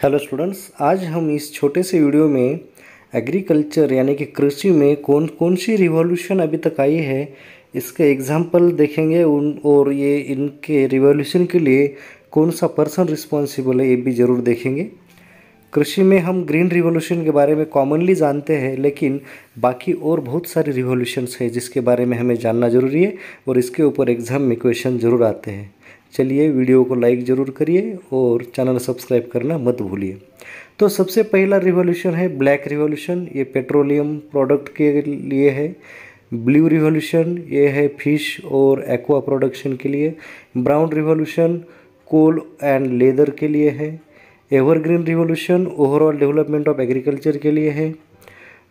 Hello students आज हम इस छोटे से वीडियो में एग्रीकल्चर यानी कि कृषि में कौन कौन सी रिवॉल्यूशन अभी तक आई है, इसके एग्ज़ाम्पल देखेंगे उन, और ये इनके रिवॉल्यूशन के लिए कौन सा पर्सन रिस्पॉन्सिबल है, ये भी ज़रूर देखेंगे। कृषि में हम ग्रीन रिवॉल्यूशन के बारे में कॉमनली जानते हैं, लेकिन बाकी और बहुत सारे रिवॉल्यूशंस है जिसके बारे में हमें जानना ज़रूरी है, और इसके ऊपर एग्ज़ाम में क्वेश्चन ज़रूर आते हैं। चलिए वीडियो को लाइक ज़रूर करिए और चैनल सब्सक्राइब करना मत भूलिए। तो सबसे पहला रिवॉल्यूशन है ब्लैक रिवॉल्यूशन ये पेट्रोलियम प्रोडक्ट के लिए है। ब्लू रिवॉल्यूशन ये है फ़िश और एक्वा प्रोडक्शन के लिए। Brown revolution coal and leather के लिए है। Evergreen revolution overall development of agriculture के लिए है।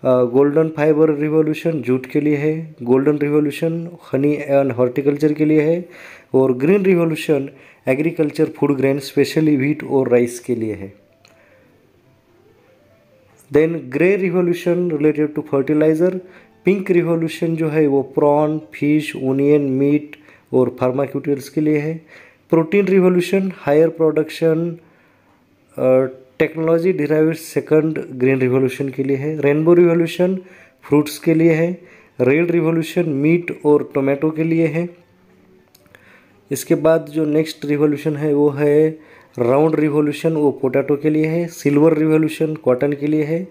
गोल्डन फाइबर रिवॉल्यूशन जूट के लिए है golden revolution honey and horticulture के लिए है, और green revolution agriculture food grain specially wheat और राइस के लिए है। Then grey revolution related to fertiliser pink revolution जो है वो प्रॉन फ़िश ओनियन मीट और फार्माक्यूटिकल्स के लिए है। Protein revolution higher production technology derive second green revolution के लिए है, रेनबो रिवॉल्यूशन फ्रूट्स के लिए है, रेड रिवॉल्यूशन मीट और टोमेटो के लिए है। इसके बाद जो नेक्स्ट रिवॉल्यूशन है वो है राउंड रिवॉल्यूशन वो पोटैटो के लिए है, सिल्वर रिवॉल्यूशन कॉटन के लिए है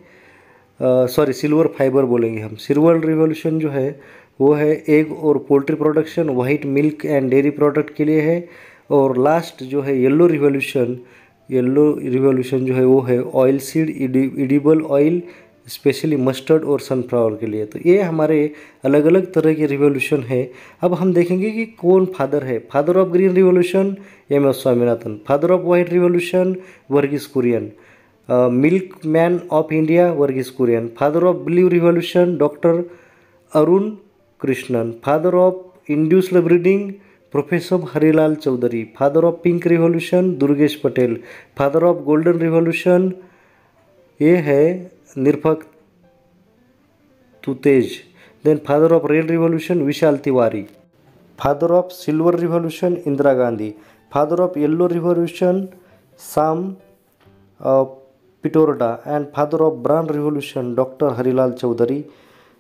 सॉरी, सिल्वर फाइबर बोलेंगे हम। सिल्वर रिवॉल्यूशन जो है वो है एग और poultry production white milk and dairy product के लिए है, और लास्ट जो है येलो रिवॉल्यूशन येलो रिवॉल्यूशन जो है वो है oil seed edible oil specially mustard और सनफ्लावर के लिए। तो ये हमारे अलग अलग तरह के रिवोल्यूशन है। अब हम देखेंगे कि कौन फादर है। Father of green revolution M S Swaminathan father of white revolution Varghese Kurien milk man of India Varghese Kurien father of blue revolution doctor Arun Krishnan father of induced breeding professor Harilal Chaudhary father of pink revolution Durgesh Patel father of golden revolution ये है Nirpakh Tutej then father of red revolution Vishal Tiwari father of silver revolution Indira Gandhi father of yellow revolution Sam Pitroda and father of brown revolution doctor Harilal Chaudhary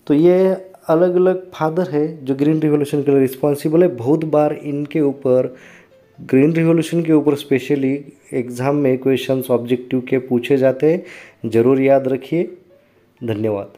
तो ये अलग अलग father है जो green revolution के लिए responsible है। बहुत बार इनके ऊपर, ग्रीन रिवोल्यूशन के ऊपर स्पेशली एग्ज़ाम में क्वेश्चंस, ऑब्जेक्टिव के पूछे जाते हैं। ज़रूर याद रखिए। धन्यवाद।